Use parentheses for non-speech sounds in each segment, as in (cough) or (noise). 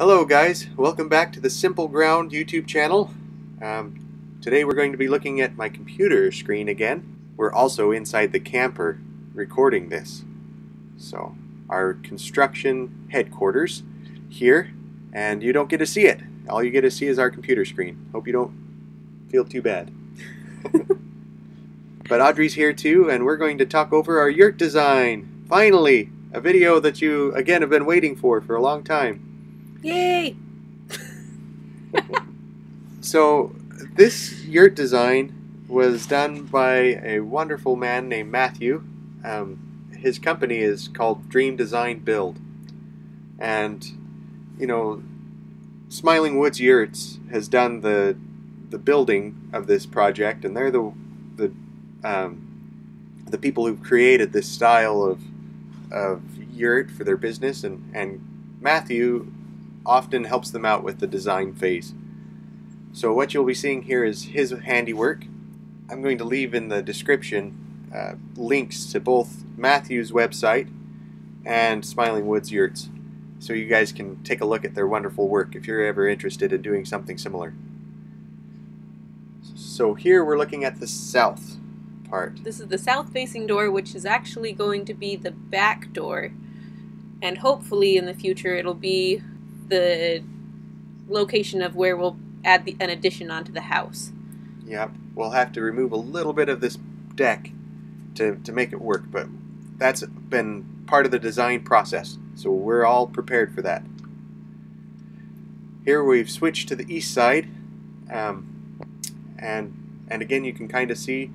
Hello guys, welcome back to the Simple Ground YouTube channel. Um, today we're going to be looking at my computer screen again. We're also inside the camper recording this. So, our construction headquarters here, and you don't get to see it. All you get to see is our computer screen. Hope you don't feel too bad. (laughs) but Audrey's here too, and we're going to talk over our yurt design. Finally, a video that you, again, have been waiting for for a long time. Yay! So, this yurt design was done by a wonderful man named Matthew. Um, his company is called Dream Design Build. And, you know, Smiling Woods Yurts has done the the building of this project, and they're the the um, the people who've created this style of of yurt for their business, and and Matthew often helps them out with the design phase. So what you'll be seeing here is his handiwork. I'm going to leave in the description uh, links to both Matthew's website and Smiling Woods Yurts, so you guys can take a look at their wonderful work if you're ever interested in doing something similar. So here we're looking at the south part. This is the south facing door, which is actually going to be the back door. And hopefully in the future it'll be the location of where we'll add the, an addition onto the house. Yep, we'll have to remove a little bit of this deck to, to make it work, but that's been part of the design process, so we're all prepared for that. Here we've switched to the east side, um, and and again you can kind of see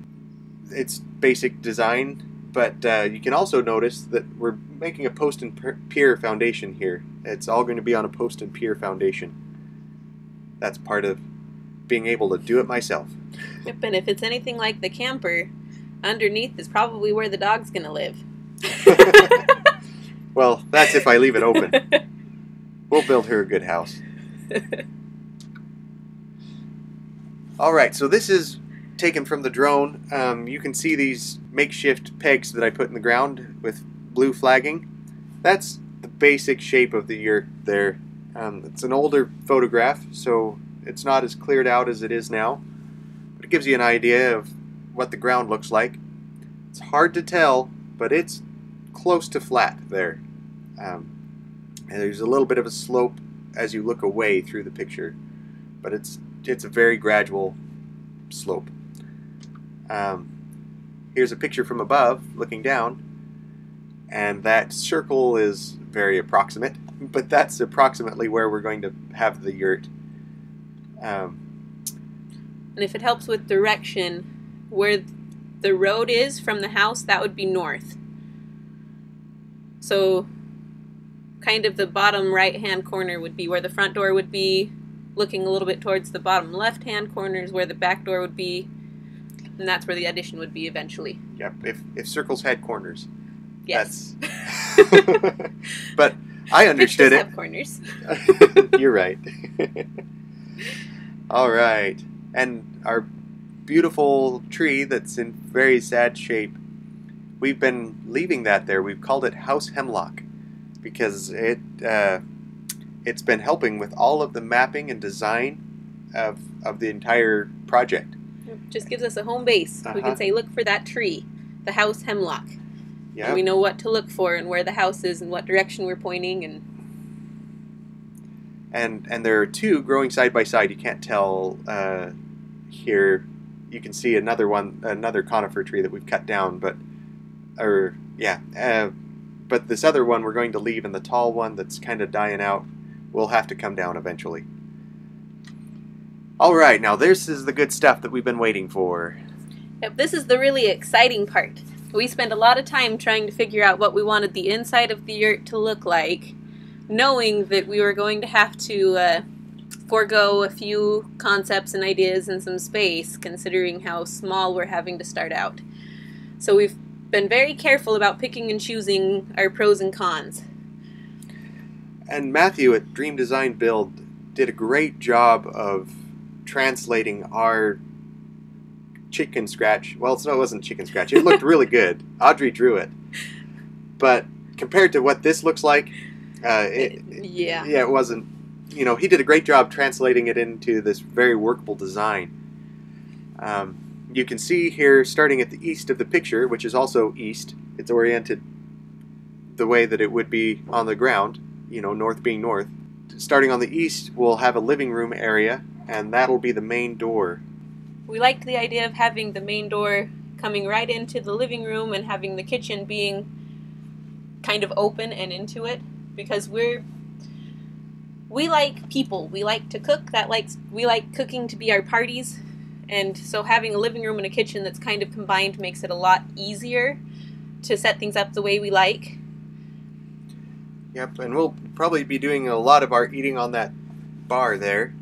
its basic design, but uh, you can also notice that we're making a post and pier foundation here. It's all going to be on a post and pier foundation. That's part of being able to do it myself. Yep, and if it's anything like the camper, underneath is probably where the dog's gonna live. (laughs) well, that's if I leave it open. (laughs) We'll build her a good house. (laughs) All right, so this is taken from the drone. Um, you can see these makeshift pegs that I put in the ground with blue flagging. That's the basic shape of the yurt there. Um, it's an older photograph, so it's not as cleared out as it is now, but it gives you an idea of what the ground looks like. It's hard to tell, but it's close to flat there. Um, and there's a little bit of a slope as you look away through the picture, but it's it's a very gradual slope. Um, here's a picture from above, looking down, and that circle is very approximate, (laughs) but that's approximately where we're going to have the yurt. Um, and if it helps with direction, where the road is from the house, that would be north. So, kind of the bottom right hand corner would be where the front door would be, looking a little bit towards the bottom left hand corner is where the back door would be, and that's where the addition would be eventually. Yep, if, if circles had corners. Yes. (laughs) but I understood it. Have corners. (laughs) You're right. (laughs) All right. And our beautiful tree that's in very sad shape, we've been leaving that there. We've called it House Hemlock because it uh, it's been helping with all of the mapping and design of of the entire project. Just gives us a home base. We Uh-huh. can say, look for that tree, the house hemlock. Yeah. And we know what to look for and where the house is and what direction we're pointing and and and there are two growing side by side. You can't tell uh, here. You can see another one, another conifer tree that we've cut down, but or yeah, uh, but this other one we're going to leave, and the tall one that's kind of dying out will have to come down eventually. All right, now this is the good stuff that we've been waiting for. Yep, this is the really exciting part. We spent a lot of time trying to figure out what we wanted the inside of the yurt to look like, knowing that we were going to have to uh, forego a few concepts and ideas and some space, considering how small we're having to start out. So we've been very careful about picking and choosing our pros and cons. And Matthew at Dream Design Build did a great job of translating our chicken scratch. Well, it's, no, it wasn't chicken scratch. It looked really good. (laughs) Audrey drew it, but compared to what this looks like, uh, it, Yeah. yeah, it wasn't you know, he did a great job translating it into this very workable design. Um, you can see here, starting at the east of the picture, which is also east, it's oriented the way that it would be on the ground, you know, north being north. Starting on the east, we'll have a living room area, and that'll be the main door. We liked the idea of having the main door coming right into the living room and having the kitchen being kind of open and into it because we're we like people. We like to cook. That likes we like cooking to be our parties. And so having a living room and a kitchen that's kind of combined makes it a lot easier to set things up the way we like. Yep, and we'll probably be doing a lot of our eating on that bar there,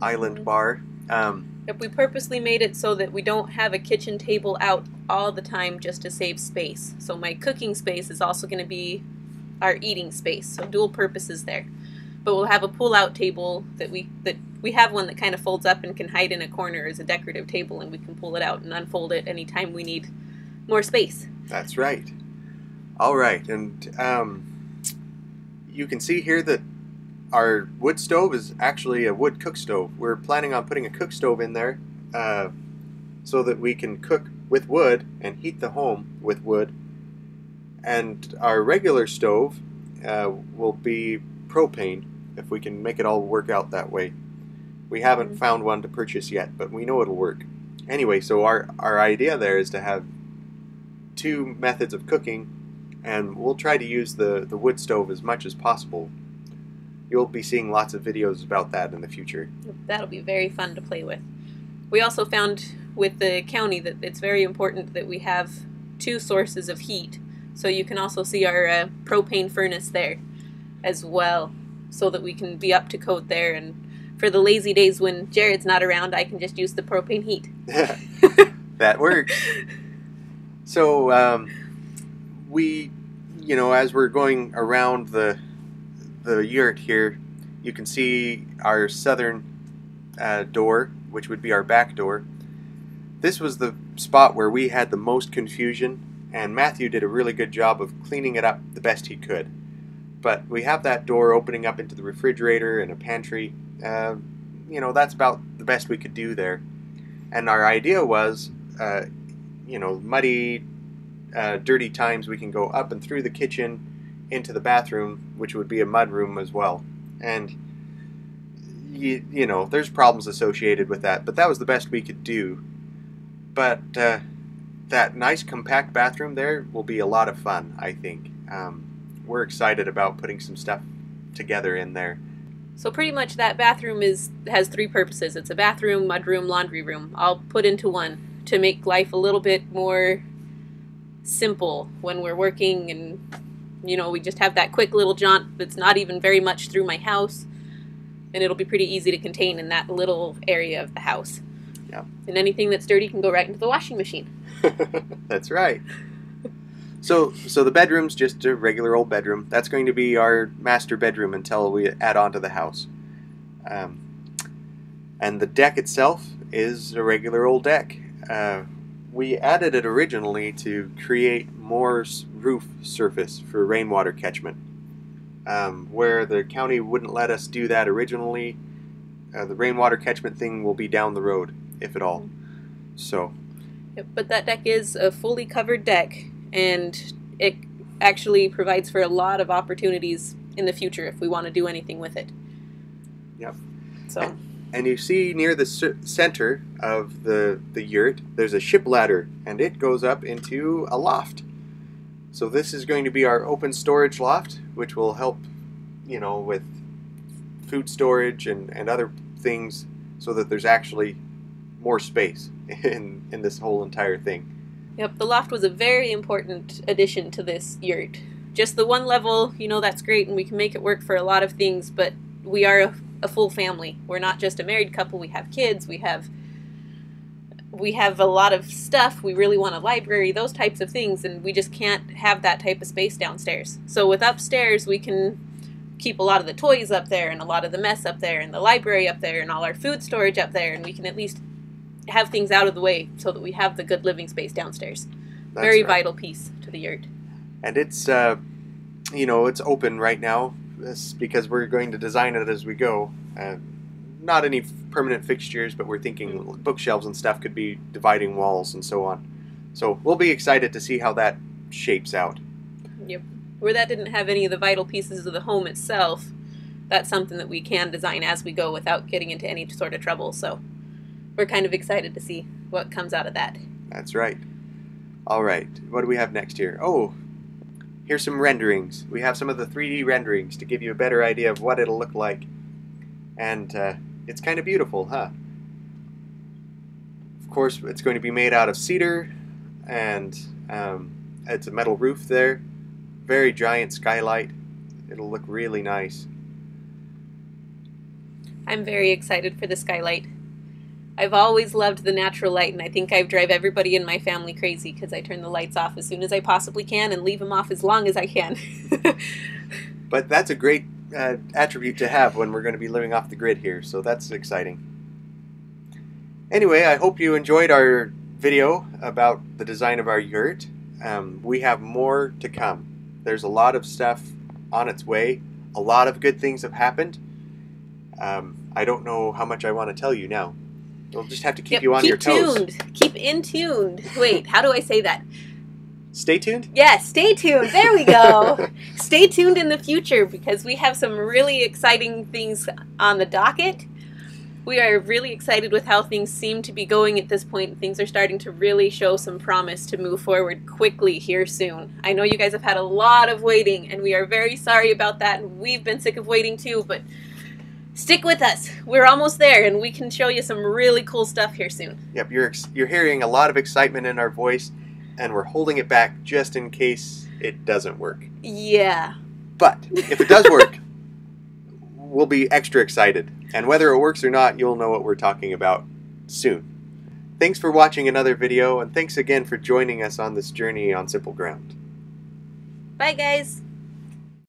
island bar. Um, Yep, we purposely made it so that we don't have a kitchen table out all the time just to save space. So my cooking space is also going to be our eating space. So dual purposes there. But we'll have a pull-out table that we that we have one that kind of folds up and can hide in a corner as a decorative table, and we can pull it out and unfold it anytime we need more space. That's right. All right, and um, you can see here that our wood stove is actually a wood cook stove. We're planning on putting a cook stove in there uh, so that we can cook with wood and heat the home with wood. And our regular stove uh, will be propane if we can make it all work out that way. We haven't Mhm. found one to purchase yet, but we know it'll work. Anyway, so our, our idea there is to have two methods of cooking, and we'll try to use the, the wood stove as much as possible. You'll be seeing lots of videos about that in the future. That'll be very fun to play with. We also found with the county that it's very important that we have two sources of heat. So you can also see our uh, propane furnace there as well, so that we can be up to code there. And for the lazy days when Jared's not around, I can just use the propane heat. (laughs) (laughs) that works. So, um, we, you know, as we're going around the the yurt here, you can see our southern uh, door, which would be our back door. This was the spot where we had the most confusion, and Matthew did a really good job of cleaning it up the best he could. But we have that door opening up into the refrigerator and a pantry. Uh, you know, that's about the best we could do there. And our idea was, uh, you know, muddy, uh, dirty times, we can go up and through the kitchen into the bathroom, which would be a mud room as well. And, you, you know, there's problems associated with that, but that was the best we could do. But uh, that nice compact bathroom there will be a lot of fun, I think. Um, we're excited about putting some stuff together in there. So pretty much that bathroom is has three purposes. It's a bathroom, mudroom, laundry room, all put into one to make life a little bit more simple when we're working and you know, we just have that quick little jaunt that's not even very much through my house and it'll be pretty easy to contain in that little area of the house. Yeah. And anything that's dirty can go right into the washing machine. (laughs) That's right. So, so the bedroom's just a regular old bedroom. That's going to be our master bedroom until we add on to the house. Um, and the deck itself is a regular old deck. Uh, we added it originally to create more roof surface for rainwater catchment. Um, where the county wouldn't let us do that originally, uh, the rainwater catchment thing will be down the road, if at all. So, Yep, but that deck is a fully covered deck, and it actually provides for a lot of opportunities in the future if we want to do anything with it. Yep. So, And you see near the center of the, the yurt, there's a ship ladder, and it goes up into a loft. So this is going to be our open storage loft, which will help, you know, with food storage and, and other things so that there's actually more space (laughs) in, in this whole entire thing. yep, the loft was a very important addition to this yurt. Just the one level, you know, that's great, and we can make it work for a lot of things, but we are a, full family. We're not just a married couple, we have kids, we have we have a lot of stuff. We really want a library, those types of things, and we just can't have that type of space downstairs. So with upstairs, we can keep a lot of the toys up there and a lot of the mess up there and the library up there and all our food storage up there and we can at least have things out of the way so that we have the good living space downstairs. That's Very right. vital piece to the yurt. and it's uh, you know it's open right now this because we're going to design it as we go. Uh, not any permanent fixtures, but we're thinking bookshelves and stuff could be dividing walls and so on. So we'll be excited to see how that shapes out. Yep. Where that didn't have any of the vital pieces of the home itself, that's something that we can design as we go without getting into any sort of trouble. So we're kind of excited to see what comes out of that. That's right. All right, what do we have next here? Oh, here's some renderings. We have some of the 3D renderings to give you a better idea of what it'll look like. And uh, it's kind of beautiful, huh? Of course, it's going to be made out of cedar, and um, it's a metal roof there. Very giant skylight. It'll look really nice. I'm very excited for the skylight. I've always loved the natural light, and I think I drive everybody in my family crazy because I turn the lights off as soon as I possibly can and leave them off as long as I can. (laughs) But that's a great uh, attribute to have when we're going to be living off the grid here, so that's exciting. Anyway, I hope you enjoyed our video about the design of our yurt. Um, we have more to come. There's a lot of stuff on its way. A lot of good things have happened. Um, I don't know how much I want to tell you now. We'll just mm. have to keep Yep, you on keep your toes. tuned. Keep in tuned. Wait, how do I say that? Stay tuned. Yes, stay tuned. There we go. (laughs) stay tuned in the future because we have some really exciting things on the docket. We are really excited with how things seem to be going at this point. Things are starting to really show some promise to move forward quickly here soon. I know you guys have had a lot of waiting, and we are very sorry about that. and We've been sick of waiting too, but stick with us. We're almost there, and we can show you some really cool stuff here soon. Yep, you're ex- you're hearing a lot of excitement in our voice, and we're holding it back just in case it doesn't work. Yeah. But if it does (laughs) work, we'll be extra excited. And whether it works or not, you'll know what we're talking about soon. Thanks for watching another video, and thanks again for joining us on this journey on Simple Ground. Bye, guys.